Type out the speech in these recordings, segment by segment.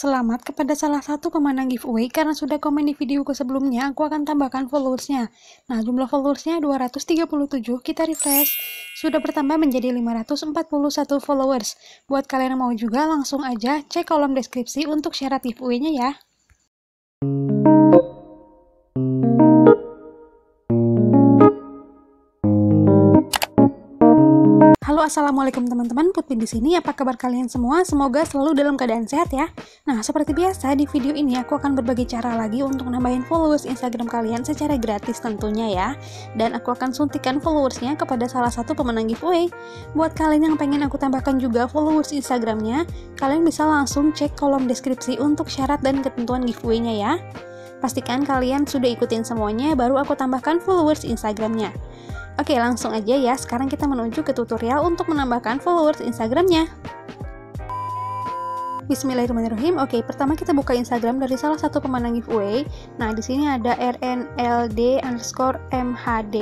Selamat kepada salah satu pemenang giveaway karena sudah komen di videoku sebelumnya, aku akan tambahkan followersnya. Nah, jumlah followersnya 237, kita refresh. Sudah bertambah menjadi 541 followers. Buat kalian yang mau juga, langsung aja cek kolom deskripsi untuk syarat giveaway-nya ya. Halo assalamualaikum teman-teman. Putri di sini. Apa kabar kalian semua? Semoga selalu dalam keadaan sehat ya. Nah seperti biasa di video ini aku akan berbagi cara lagi untuk nambahin followers Instagram kalian secara gratis tentunya ya. Dan aku akan suntikan followersnya kepada salah satu pemenang giveaway. Buat kalian yang pengen aku tambahkan juga followers Instagramnya kalian bisa langsung cek kolom deskripsi untuk syarat dan ketentuan giveaway-nya ya Pastikan kalian sudah ikutin semuanya baru aku tambahkan followers Instagramnya Oke, langsung aja ya. Sekarang kita menuju ke tutorial untuk menambahkan followers Instagramnya. Bismillahirrahmanirrahim. Oke, pertama kita buka Instagram dari salah satu pemenang giveaway. Nah, di sini ada rnld underscore mhd.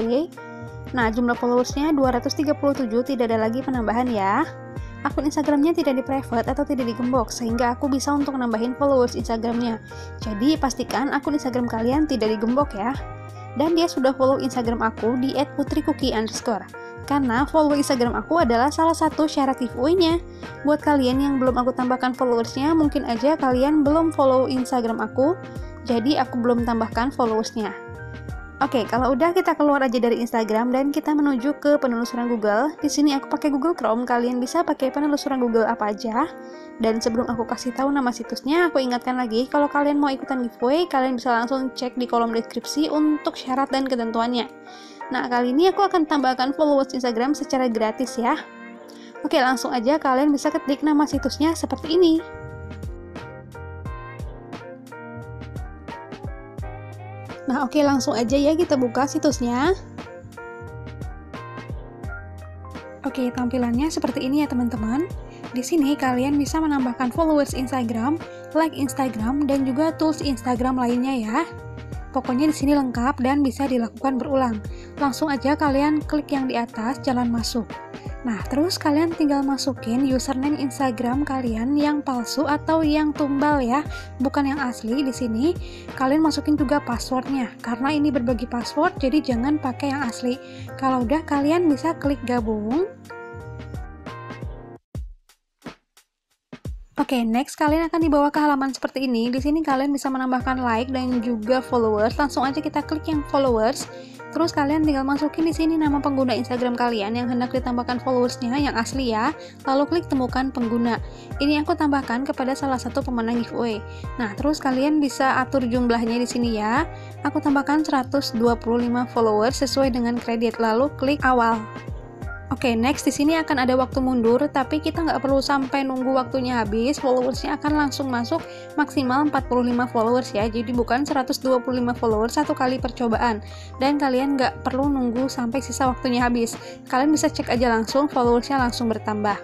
Nah, jumlah followersnya 237, tidak ada lagi penambahan ya. Akun Instagramnya tidak di private atau tidak digembok, sehingga aku bisa untuk nambahin followers Instagramnya. Jadi, pastikan akun Instagram kalian tidak digembok ya dan dia sudah follow Instagram aku di @putrikuki underscore. Karena follow Instagram aku adalah salah satu syarat giveaway-nya. Buat kalian yang belum aku tambahkan followersnya, mungkin aja kalian belum follow Instagram aku, jadi aku belum tambahkan followersnya. Oke, kalau udah kita keluar aja dari Instagram dan kita menuju ke penelusuran Google. Di sini aku pakai Google Chrome, kalian bisa pakai penelusuran Google apa aja. Dan sebelum aku kasih tahu nama situsnya, aku ingatkan lagi kalau kalian mau ikutan giveaway, kalian bisa langsung cek di kolom deskripsi untuk syarat dan ketentuannya. Nah, kali ini aku akan tambahkan followers Instagram secara gratis ya. Oke, langsung aja kalian bisa ketik nama situsnya seperti ini. Nah, oke langsung aja ya kita buka situsnya. Oke, tampilannya seperti ini ya teman-teman. Di sini kalian bisa menambahkan followers Instagram, like Instagram, dan juga tools Instagram lainnya ya. Pokoknya di sini lengkap dan bisa dilakukan berulang. Langsung aja kalian klik yang di atas jalan masuk. Nah, terus kalian tinggal masukin username Instagram kalian yang palsu atau yang tumbal ya, bukan yang asli di sini. Kalian masukin juga passwordnya, karena ini berbagi password, jadi jangan pakai yang asli. Kalau udah, kalian bisa klik gabung. Oke, okay, next kalian akan dibawa ke halaman seperti ini. Di sini kalian bisa menambahkan like dan juga followers. Langsung aja kita klik yang followers. Terus kalian tinggal masukin di sini nama pengguna Instagram kalian yang hendak ditambahkan followersnya yang asli ya. Lalu klik temukan pengguna. Ini aku tambahkan kepada salah satu pemenang giveaway. Nah, terus kalian bisa atur jumlahnya di sini ya. Aku tambahkan 125 followers sesuai dengan kredit. Lalu klik awal. Oke, okay, next di sini akan ada waktu mundur, tapi kita nggak perlu sampai nunggu waktunya habis. Followersnya akan langsung masuk maksimal 45 followers ya. Jadi bukan 125 followers satu kali percobaan. Dan kalian nggak perlu nunggu sampai sisa waktunya habis. Kalian bisa cek aja langsung, followersnya langsung bertambah.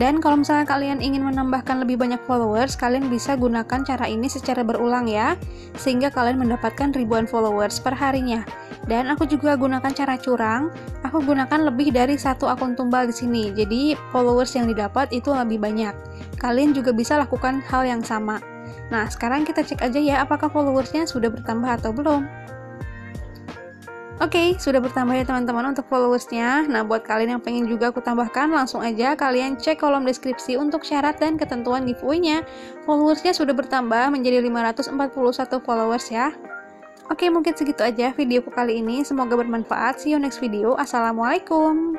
Dan kalau misalnya kalian ingin menambahkan lebih banyak followers, kalian bisa gunakan cara ini secara berulang ya, sehingga kalian mendapatkan ribuan followers per harinya. Dan aku juga gunakan cara curang, aku gunakan lebih dari satu akun tumbal di sini, jadi followers yang didapat itu lebih banyak. Kalian juga bisa lakukan hal yang sama. Nah, sekarang kita cek aja ya apakah followersnya sudah bertambah atau belum. Oke, okay, sudah bertambah ya teman-teman untuk followersnya. Nah, buat kalian yang pengen juga aku tambahkan, langsung aja kalian cek kolom deskripsi untuk syarat dan ketentuan giveaway-nya. Followersnya sudah bertambah menjadi 541 followers ya. Oke, mungkin segitu aja videoku kali ini. Semoga bermanfaat. See you next video. Assalamualaikum.